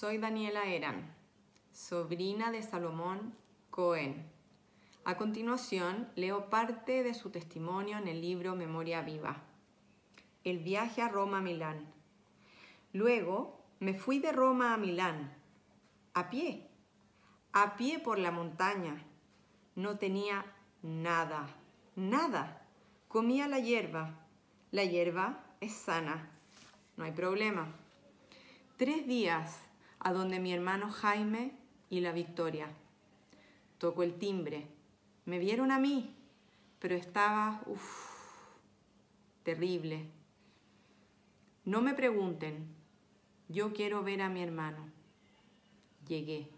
Soy Daniela Eran, sobrina de Salomón Cohen. A continuación, leo parte de su testimonio en el libro Memoria Viva. El viaje a Roma-Milán. Luego me fui de Roma a Milán, a pie, a pie por la montaña. No tenía nada, nada. Comía la hierba. La hierba es sana, no hay problema. Tres días a donde mi hermano Jaime y la Victoria. Tocó el timbre. Me vieron a mí, pero estaba, uff, terrible. No me pregunten, yo quiero ver a mi hermano. Llegué.